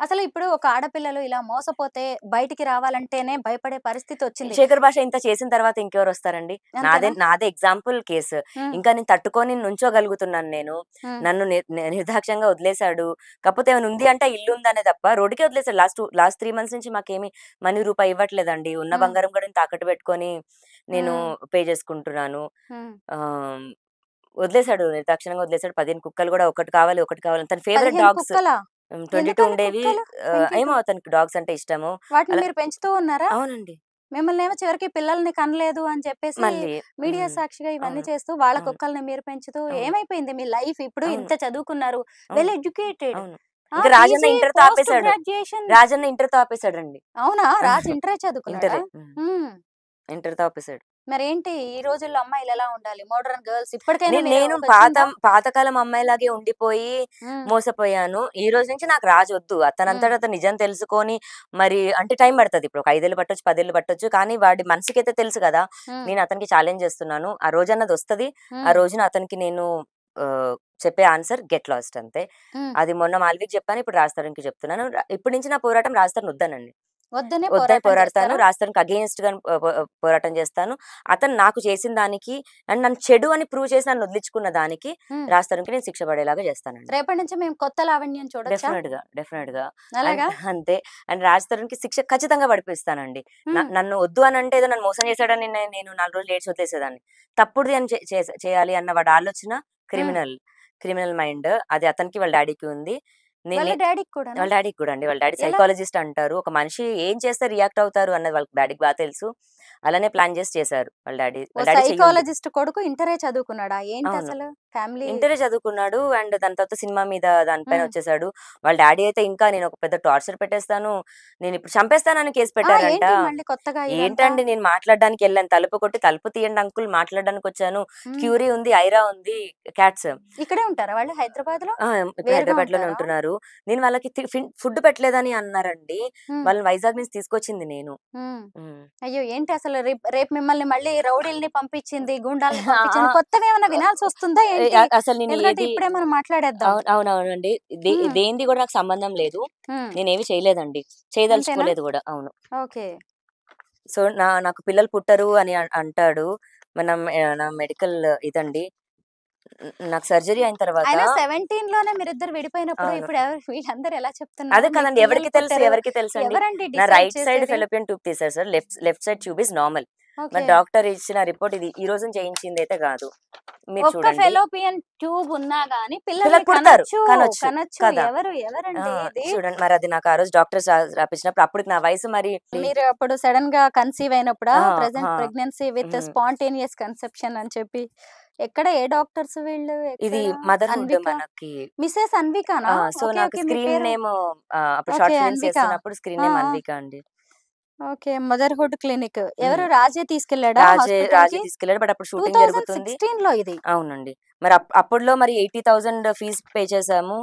అసలు ఇప్పుడు ఒక ఆడపిల్లలు ఇలా మోసపోతే బయటికి రావాలంటేనే భయపడే పరిస్థితి వచ్చింది. శేఖర్ భాష ఇంత చేసిన తర్వాత ఇంకెవరు వస్తారండి? నాదే? నాదే ఎగ్జాంపుల్ కేసు ఇంకా నేను తట్టుకొని నుంచోగలుగుతున్నాను నేను. నన్ను నిర్- ని- నిర్దాక్ష్యంగా వదిలేశాడు. కాకపోతే ఏమైనా ఉంది అంటే ఇల్లు ఉందనే తప్ప రోడ్డుకే వదిలేశాడు. లాస్ట్ లాస్ట్ త్రీ మంత్స్ నుంచి మాకేమి మనీ రూపాయి ఇవ్వట్లేదండి. ఉన్న. బంగారం కూడా తాకట్టు పెట్టుకొని నేను. పే చేసుకుంటున్నాను. వదిలేశాడు నిర్దాక్షిణంగా వదిలేశాడు పదిహేను కుక్కలు కూడా ఒకటి కావాలి ఒకటి కావాలి తన ఫేవరెట్ డాగ్స్ ట్వంటీ టూ ఉండేవి కుక్కలు? ఆ, 22? ఏమో అతనికి డాగ్స్ అంటే ఇష్టము వాటిని మీరు పెంచుతూ ఉన్నారా అవునండి మిమ్మల్ని ఏమో చివరికి పిల్లల్ని కనలేదు అని చెప్పేసి మళ్ళీ మీడియా. సాక్షిగా ఇవన్నీ. చేస్తూ వాళ్ళ. కుక్కల్ని మీరు పెంచుతూ. ఏమైపోయింది మీ లైఫ్ ఇప్పుడు. ఇంత చదువుకున్నారు. వెల్ ఎడ్యుకేటెడ్ రాజన్న ఇంటర్తో ఆపేశాడు రాజన్న ఇంటర్తో ఆపేశాడు అండి అవునా రాజ్ ఇంటరే చదువుకున్నాడా. ఇంటర్తో ఆపేశాడు మరి ఏంటి ఈ రోజుల్లో అమ్మాయిలు ఎలా ఉండాలి? మోడర్న్ గర్ల్స్ ఇప్పటికైనా నేను పాత? పాతకాలం అమ్మాయిలాగే ఉండిపోయి. మోసపోయాను. ఈ రోజు నుంచి నాకు రాజు వద్దు అతనంతటా అతను నిజం తెలుసుకొని మరి అంటే టైం పడుతుంది. ఇప్పుడు ఒక ఐదేళ్ళు పట్టొచ్చు పదేళ్ళు పట్టొచ్చు. కానీ వాడి మనసుకి అయితే తెలుసు కదా. నేను అతనికి ఛాలెంజ్ చేస్తున్నాను. ఆ రోజు అన్నది వస్తది. ఆ. రోజున అతనికి నేను చెప్పే ఆన్సర్ గెట్ లాస్ట్ అంతే. అది మొన్న మాల్వికి చెప్పాను. ఇప్పుడు రాస్తారుకి చెప్తున్నాను. ఇప్పటి నుంచి నా పోరాటం రాస్తాను వద్దనండి. వద్దనే పోరాడతాను? రాస్తానికి అగేన్స్ట్గా పోరాటం చేస్తాను. అతను నాకు చేసిన దానికి అండ్ నన్ను చెడు అని ప్రూవ్ చేసి నన్ను వదిలించుకున్న దానికి. రాస్తానికి నేను శిక్ష పడేలాగా చేస్తానండి. రేపటి నుంచి మేము కొత్త లావణ్యం చూడొచ్చా? డెఫినెట్గా డెఫినెట్గా. అలాగా? అండ్ అంతే. అండ్ రాజ్ తరుణ్కి శిక్ష ఖచ్చితంగా పడిపిస్తానండి. నన్ను వద్దు అని అంటే ఏదో నన్ను మోసం చేశాడని నేను నేను నాలుగు రోజులు ఏడ్చి వదిలేసేదాన్ని. తప్పుడుది అని చేయాలి అన్న వాడి ఆలోచన క్రిమినల్. Criminal mind. అది అతనికి వాళ్ళ డాడీకి ఉంది. వాళ్ళ డాడీకి కూడా వాళ్ళ డాడీకి కూడా అండి. వాళ్ళ డాడీ? సైకాలజిస్ట్ అంటారు. ఒక మనిషి ఏం చేస్తే రియాక్ట్ అవుతారు అన్నది వాళ్ళ డాడీకి బాగా తెలుసు. అలానే ప్లాన్ చేసి చేశారు వాళ్ళ డాడీ. డాడీ. సైకాలజిస్ట్ కొడుకు ఇంటరే చదువుకున్నాడా? ఏంటి. అసలు? ఫ్యామిలీ ఇంటరే చదువుకున్నాడు అండ్ దాని తర్వాత సినిమా మీద దానిపైన. వచ్చేసాడు. వాళ్ళ డాడీ అయితే ఇంకా నేను ఒక పెద్ద టార్చర్ పెట్టేస్తాను. నేను ఇప్పుడు చంపేస్తానని కేసు పెట్టారంట? ఏంటండి నేను మాట్లాడడానికి వెళ్ళాను. తలుపు కొట్టి తలుపు తీయండి అంకుల్ మాట్లాడడానికి వచ్చాను. క్యూరీ ఉంది ఐరా ఉంది క్యాట్స్. ఇక్కడే ఉంటారా వాళ్ళు హైదరాబాద్లో హైదరాబాద్లోనే? ఉంటున్నారు. నేను వాళ్ళకి ఫుడ్ పెట్టలేదని అన్నారండి. వాళ్ళని వైజాగ్ నుంచి తీసుకొచ్చింది నేను. అయ్యో! ఏంటి అసలు రేపు మిమ్మల్ని మళ్ళీ రౌడీల్ని పంపించింది గుండాల్ని. కొత్తగా ఏమైనా వినాల్సి వస్తుందా అసలు నేను ఇప్పుడే మనం మాట్లాడేద్దాం. అవును- అవునవునండి. దేనిది కూడా నాకు సంబంధం లేదు. నేనేమి చేయలేదండి. చేయదలుచుకోలేదు కూడా అవును. ఓకే. సో నా నాకు పిల్లలు పుట్టరు అని అంటాడు. మన నా మెడికల్ ఇదండి. నాకు సర్జరీ అయిన తర్వాత సెవెంటీన్లోనే మీరిద్దరు విడిపోయినప్పుడు. ఇప్పుడు వీళ్ళందరూ ఎలా చెప్తున్నారు? అదే కదండి. ఎవరికి తెలుసు? ఎవరికి తెలుసు అండి నా రైట్ సైడ్? ఫెలోపియన్ ట్యూబ్ తీసారు sir. Left left side tube is normal. మరి డాక్టర్ ఇచ్చిన రిపోర్ట్ ఇది ఈ రోజు చేయించింది అయితే కాదు. మీరు ఒక్క చూడండి. ఫెలోపియన్ ట్యూబ్ ఉన్నా గానీ పిల్లలు పుడతారు, కనొచ్చు. ఎవరు ఎవరండి చూడండి. మరి అది నాకు ఆ రోజు డాక్టర్ రాపించినప్పుడు అప్పుడు నా వయసు మరి మీరు అప్పుడు సడన్గా కన్సీవ్ అయినప్పుడు? Present. Pregnancy with. Spontaneous conception అని చెప్పి. ఎక్కడ ఏ డాక్టర్స్ వీళ్ళు? ఇది అన్విక? మనకి మిసెస్ అన్వికానా? సో నాకు స్క్రీన్? నేమ్ అప్పుడు short films screen name. Anvika అండి. ఓకే. Motherhood clinic. ఎవరు? రాజే తీసుకెళ్ళాడా రాజే రాజే కి తీసుకెళ్ళాడు. బట్ అప్పుడు షూటింగ్ జరుగుతుంది. లో ఇది. అవునండి. మరి అప్- అప్పుడులో మరి ఎయిటీ థౌసండ్ ఫీజ్ పే చేసాము.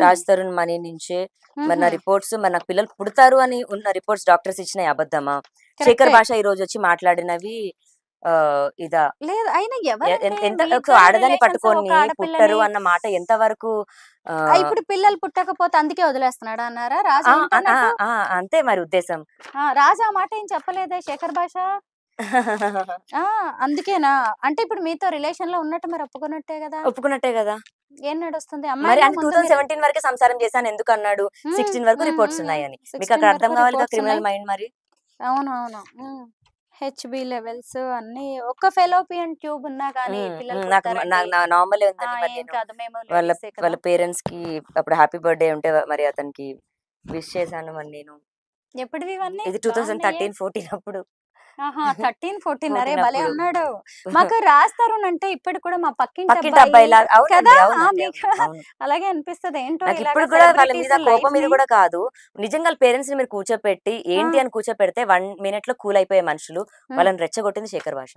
రాజ్ తరుణ్ మనీ నుంచే. మరి నా. రిపోర్ట్స్ మరి నాకు పిల్లలు పుడతారు అని ఉన్న రిపోర్ట్స్ డాక్టర్స్ ఇచ్చినాయి అబద్ధమా? శేఖర్. భాష ఈ రోజు వచ్చి మాట్లాడినవి. ఇదా లేదు. అయినా ఎంత ఆడదాన్ని పట్టుకొని పుట్టరు అన్న మాట ఎంత వరకు ఇప్పుడు పిల్లలు పుట్టకపోతే అందుకే వదిలేస్తున్నాడా అన్నారా? రాజు అంతే మరి ఉద్దేశం. రాజు మాట ఏం చెప్పలేదే శేఖర్ భాష? అందుకేనా? అంటే ఇప్పుడు మీతో రిలేషన్లో ఉన్నట్టు మరి ఒప్పుకున్నట్టే కదా? ఒప్పుకున్నట్టే కదా. ఏం నడుస్తుంది? మరి అంటే టూ థౌసండ్ మీరు- సెవెంటీన్ వరకే సంసారం చేశాను ఎందుకు అన్నాడు సిక్స్టీన్ వరకు రిపోర్ట్స్ ఉన్నాయని. మీకు 16 అక్కడ అర్థం కావాలి క్రిమినల్. మైండ్ మరి? అవును అవును హెచ్బి లెవెల్స్ అన్ని ఒక్క ఫెలోపియన్ ట్యూబ్ ఉన్నా కానీ నార్మల్ వాళ్ళ. వాళ్ళ పేరెంట్స్కి అప్పుడు హ్యాపీ బర్త్డే ఉంటే మరి అతనికి విష్ చేశాను మరి నేను. ఎప్పుడువి ఇవన్నీ? ఇది టూ థౌసండ్. థర్టీన్ ఫోర్టీన్ అప్పుడు. Thirteen fourteen. అరే 14 భలే. ఉన్నాడు మాకు రాస్తారు అంటే ఇప్పుడు కూడా మా పక్కింటి అబ్బాయి కదా? అలాగే అనిపిస్తది. ఏంటో ఇప్పుడు కూడా వాళ్ళ మీద కోపం మీద కూడా కాదు. నిజంగా పేరెంట్స్ని మీరు కూర్చోపెట్టి ఏంటి. అని కూర్చోపెడితే వన్ మినిట్లో కూల్ అయిపోయే మనుషులు. వాళ్ళని రెచ్చగొట్టింది శేఖర్ భాష.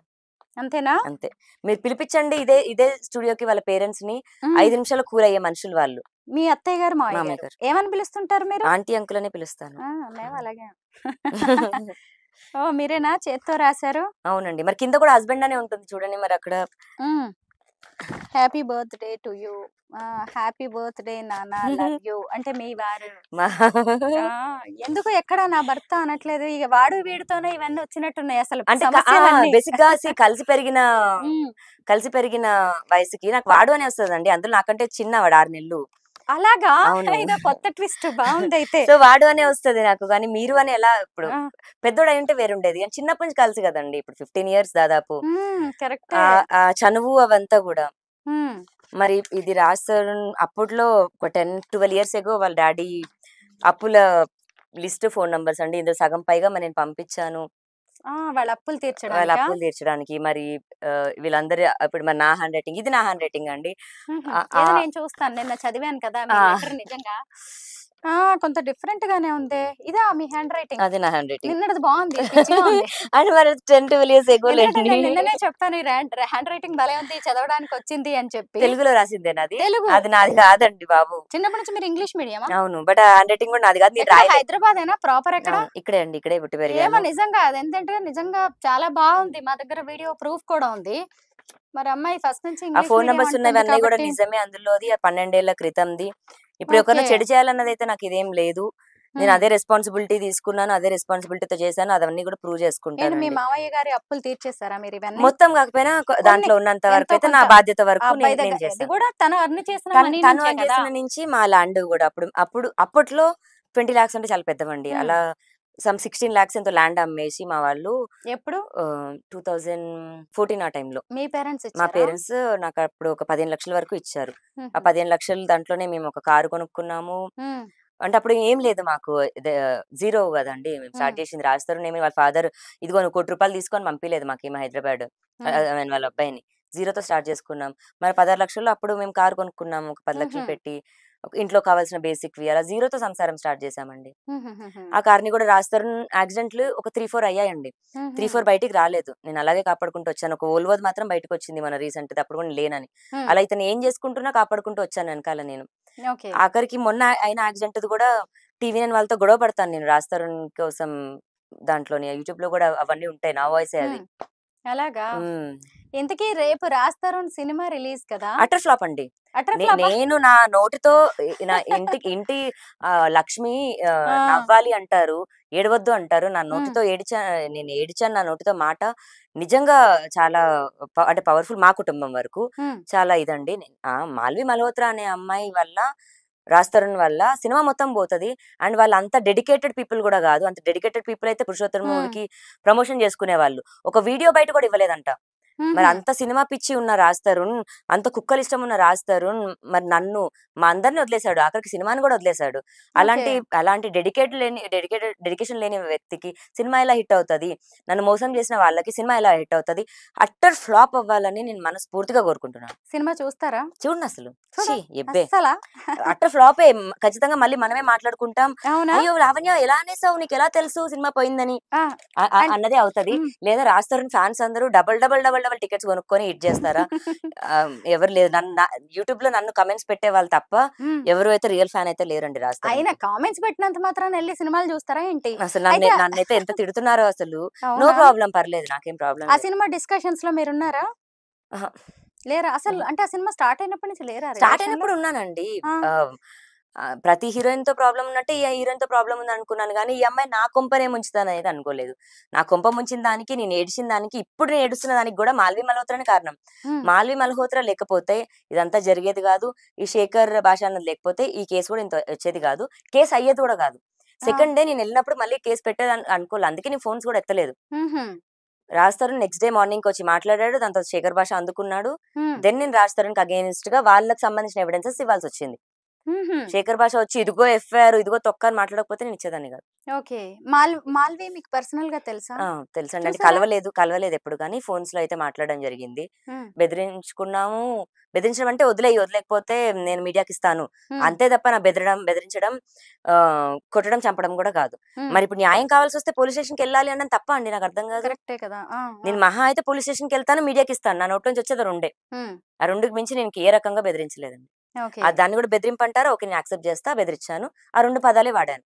అంతేనా? అంతే. మీరు పిలిపించండి ఇదే ఇదే స్టూడియోకి వాళ్ళ పేరెంట్స్ని. ఐదు నిమిషాలు కూల్ అయ్యే మనుషులు వాళ్ళు. మీ అత్తయ్య గారు మామయ్య గారు. ఏమని పిలుస్తుంటారు మీరు? ఆంటీ అంకుల్ అని పిలుస్తాను. మేము అలాగే. ఓ మీరేనా? చేత్తో రాశారు? అవునండి. మరి కింద కూడా హస్బెండ్ అనే ఉంటుంది చూడండి మరి అక్కడ. Happy birthday to you. Happy birthday నాన్న లవ్ యూ. అంటే మీ వారు. ఎందుకు ఎక్కడ నా భర్త అనట్లేదు? ఇక వాడు వీడితోనే ఇవన్నీ వచ్చినట్టున్నాయి అసలు అంటే. బేసిక్గా కలిసి పెరిగిన కలిసి పెరిగిన వయసుకి నాకు వాడు అనే వస్తుందండి. అందులో నాకంటే చిన్నవాడు ఆరు నెలలు. అలాగా కొత్త ట్విస్ట్ బాగుంది అయితే సో వాడు అనే వస్తుంది నాకు కానీ మీరు అని ఎలా ఇప్పుడు పెద్దోడు అయి ఉంటే వేరుండేది. కానీ చిన్నప్పటి నుంచి కలిసి కదండి ఇప్పుడు ఫిఫ్టీన్ ఇయర్స్ దాదాపు. కరెక్టే. ఆ- చనువు అవంతా కూడా. మరి ఇది రాస్తారు అప్పట్లో ఒక టెన్ ట్వెల్వ్ ఇయర్స్ ఎగో వాళ్ళ డాడీ అప్పుల లిస్ట్ ఫోన్ నంబర్స్ అండి. ఇందులో సగం పైగా మరి నేను పంపించాను. వాళ్ళ అప్పులు వాళ్ళ తీర్చడానికి? అప్పులు తీర్చడానికి మరి వీళ్ళందరి ఇప్పుడు మరి నా హ్యాండ్ రైటింగ్ ఇది నా హ్యాండ్ రైటింగ్ అండి. నేను చూస్తాను నిన్న చదివాను కదా నిజంగా. కొంత డిఫరెంట్ గానే ఉంది. ఇదా మీ హ్యాండ్ రైటింగ్? అది నా హ్యాండ్ రైటింగ్. నిన్నటిది బాగుంది. అండ్ మరి టెన్ ట్వెల్వ్ ఇయర్స్ ఎగో నిన్ననే చెప్పాను హ్యాండ్ రైటింగ్ భలే ఉంది చదవడానికి వచ్చింది అని చెప్పి. తెలుగులో రాసిందేనా అది తెలుగు. అది నాది కాదండి బాబు. చిన్నప్పటి నుంచి మీరు ఇంగ్లీష్ మీడియమా? అవును బట్ హ్యాండ్ రైటింగ్ కూడా నాది కాదు హైదరాబాద్ అయినా ప్రాపర్ ఎక్కడ? ఇక్కడే అండి ఇక్కడే పుట్టి ఏమో పెరిగాను నిజంగా అది ఏంటంటే నిజంగా చాలా బాగుంది మా దగ్గర వీడియో ప్రూఫ్ కూడా ఉంది. మరి అమ్మాయి ఫస్ట్ నుంచి ఆ ఫోన్ మీడియం నెంబర్స్ అంటుంది ఉన్నవన్నీ కూడా నిజమే అందులోది ఆ పన్నెండేళ్ళ క్రితంది. ఇప్పుడు ఎవరిని. చెడు చేయాలన్నది అయితే నాకు ఇదేం లేదు నేను. అదే రెస్పాన్సిబిలిటీ తీసుకున్నాను అదే రెస్పాన్సిబిలిటీతో చేశాను అవన్నీ కూడా ప్రూవ్ ఏంటి మీ చేసుకుంటాను మావయ్య గారి అప్పులు తీర్చేస్తారా మీరు ఇవన్నీ మొత్తం కాకపోయినా దాంట్లో ఉన్నంత వరకు అయితే నా. బాధ్యత వరకు కూడా తను చేసిన తను నుంచే చేసిన మా ల్యాండ్ కూడా అప్పుడు అప్పుడు అప్పట్లో ట్వంటీ లాక్స్ అంటే చాలా పెద్దవండి. అలా సమ్ సిక్స్టీన్ లాక్స్ ఎంతో ల్యాండ్ అమ్మేసి మా వాళ్ళు ఎప్పుడు? టూ థౌజండ్ ఫోర్టీన్ ఆ టైంలో. మీ పేరెంట్స్ మా పేరెంట్స్ నాకు అప్పుడు ఒక పదిహేను లక్షల వరకు ఇచ్చారు. ఆ పదిహేను లక్షలు దాంట్లోనే మేము ఒక కారు కొనుక్కున్నాము. అంటే అప్పుడు ఏం లేదు మాకు. జీరో కదండి మేము స్టార్ట్. చేసింది. రాస్తారు నేను వాళ్ళ ఫాదర్ ఇదిగో నువ్వు కోటి రూపాయలు తీసుకొని పంపించలేదు మాకేమో హైదరాబాద్. వాళ్ళ అబ్బాయిని. జీరోతో స్టార్ట్ చేసుకున్నాం. మరి పదహారు లక్షల్లో అప్పుడు మేము కారు కొనుక్కున్నాము. ఒక పది లక్షలు. పెట్టి ఇంట్లో కావాల్సిన బేసిక్ అలా జీరోతో సంసారం స్టార్ట్ చేసామండి ఆ కార్ని కూడా రాస్తారు యాక్సిడెంట్లు ఒక త్రీ ఫోర్ అయ్యాయండి. త్రీ ఫోర్ బయటికి రాలేదు. నేను అలాగే కాపాడుకుంటూ వచ్చాను. ఒక ఓల్వోది మాత్రం బయటకు వచ్చింది మన రీసెంట్ అప్పుడు కూడా నేను లేనని అలా ఇతను ఏం చేసుకుంటున్నా కాపాడుకుంటూ వచ్చాను వెనకాల నేను. ఆఖరికి మొన్న అయిన యాక్సిడెంట్ కూడా టీవీ నేను వాళ్ళతో గొడవ పడతాను నేను రాస్తారు కోసం దాంట్లోని యూట్యూబ్లో కూడా అవన్నీ ఉంటాయి నా వాయిస్ అది. అలాగా? ఇంతకీ రేపు రాస్తారు సినిమా రిలీజ్ కదా! అటర్ ఫ్లాప్ అండి. నేను నా నోటితో నా ఇంటి ఆ, లక్ష్మి. నవ్వాలి అంటారు ఏడవద్దు అంటారు. నా నోటితో ఏడిచా నేను ఏడిచాను నా నోటితో మాట నిజంగా చాలా అంటే పవర్ఫుల్ మా కుటుంబం వరకు. చాలా ఇదండి. మాల్వి మల్హోత్రా అనే అమ్మాయి వల్ల రాస్తరుణ్ వల్ల సినిమా మొత్తం పోతది. అండ్ వాళ్ళు అంత డెడికేటెడ్ పీపుల్ కూడా కాదు. అంత డెడికేటెడ్ పీపుల్ అయితే పురుషోత్తమ Hmm. కి ప్రమోషన్ చేసుకునే వాళ్ళు ఒక వీడియో బయట కూడా ఇవ్వలేదంట. మరి అంత సినిమా పిచ్చి ఉన్న రాస్తరుణ్ అంత కుక్కలు ఇష్టం ఉన్న రాస్తరుణ్ మరి నన్ను మా అందరిని వదిలేశాడు. ఆఖరికి సినిమాని కూడా వదిలేశాడు. అలాంటి అలాంటి డెడికేట్ లేని డెడికేటెడ్ డెడికేషన్ లేని వ్యక్తికి సినిమా ఎలా హిట్ అవుతది? నన్ను మోసం చేసిన వాళ్ళకి సినిమా ఎలా హిట్ అవుతది? అట్టర్ ఫ్లాప్ అవ్వాలని నేను మనస్ఫూర్తిగా కోరుకుంటున్నాను. సినిమా చూస్తారా? చూడండి అసలు. ఎబ్బే. అట్టర్ ఫ్లాపే. ఖచ్చితంగా మళ్ళీ మనమే మాట్లాడుకుంటాం. అయ్యో లావణ్య ఎలా అనేసావు? నీకు ఎలా తెలుసు సినిమా పోయిందని? అన్నదే అవుతది. లేదా రాస్తారు ఫ్యాన్స్ అందరూ double double double double tickets కొనుక్కొని హిట్ చేస్తారా? ఎవరు లేదు నన్ను యూట్యూబ్లో నన్ను కమెంట్స్ పెట్టే వాళ్ళు తప్ప. ఎవరు అయితే రియల్ ఫ్యాన్ అయితే లేరండి రాస్తారు అయినా కామెంట్స్ పెట్టినంత మాత్రాన వెళ్ళి సినిమాలు చూస్తారా ఏంటి? అసలు నన్ను అయితే- నన్నైతే ఎంత తిడుతున్నారో అసలు. నో? ప్రాబ్లం పర్లేదు నాకేం ప్రాబ్లం ఆ సినిమా డిస్కషన్స్లో మీరున్నారా. లేరా? అసలు అంటే ఆ సినిమా స్టార్ట్ అయినప్పటి నుంచి లేరా స్టార్ట్? అయినప్పుడు ఉన్నానండి. ప్రతి హీరోయిన్తో ప్రాబ్లం ఉన్నట్టే ఈ హీరోయిన్తో ప్రాబ్లం ఉంది అనుకున్నాను కానీ ఈ అమ్మాయి నా కొంపనే ముంచుతాను అనేది అనుకోలేదు. నా కొంప ముంచిన దానికి నేను ఏడిచిన దానికి ఇప్పుడు నేను ఏడుస్తున్న దానికి కూడా మాల్వి మల్హోత్రానే కారణం. మాల్వి మల్హోత్రా లేకపోతే ఇదంతా జరిగేది కాదు. ఈ శేఖర్ భాష అన్నది లేకపోతే ఈ కేసు కూడా ఇంత వచ్చేది కాదు. కేసు అయ్యేది కూడా కాదు. సెకండ్ డే నేను వెళ్ళినప్పుడు మళ్ళీ కేసు పెట్టేది అను- అనుకోలేదు. అందుకే నేను ఫోన్స్ కూడా ఎత్తలేదు. మ్హూ. రాస్తారు నెక్స్ట్ డే మార్నింగ్ వచ్చి మాట్లాడాడు. దాంతో శేఖర్ భాష అందుకున్నాడు. దెన్ నేను రాస్తారుకి అగేనిస్ట్గా వాళ్ళకి సంబంధించిన ఎవిడెన్సెస్ ఇవ్వాల్సి వచ్చింది. శేఖర్ భాష వచ్చి ఇదిగో ఎఫ్ఐఆర్ ఇదిగో తొక్క అని మాట్లాడకపోతే నేను ఇచ్చేదాన్ని కాదు. ఓకే. మాల్ మాల్వి మీకు పర్సనల్గా తెలుసా తెలుసండి. అంటే? కలవలేదు కలవలేదు ఎప్పుడు కానీ ఫోన్స్లో అయితే మాట్లాడడం జరిగింది. బెదిరించుకున్నాము. బెదిరించడం అంటే వదిలేయి వదిలేకపోతే నేను మీడియాకి ఇస్తాను. అంతే తప్ప నా బెదరడం బెదిరించడం కొట్టడం చంపడం కూడా కాదు. మరి ఇప్పుడు న్యాయం కావాల్సి వస్తే పోలీస్ స్టేషన్కి వెళ్ళాలి అన్నది తప్ప అండి నాకు అర్థం కాదు. కరెక్టే కదా. నేను మహా అయితే పోలీస్ స్టేషన్కి వెళ్తాను మీడియాకి ఇస్తాను. నా నోట్ నుంచి వచ్చేది రెండే. ఆ రెండుకి మించి నేను ఏ రకంగా బెదిరించలేదండి. దాన్ని కూడా బెదిరింపు అంటారా ఓకే నేను యాక్సెప్ట్ చేస్తా బెదిరించాను ఆ రెండు పదాలే వాడాను.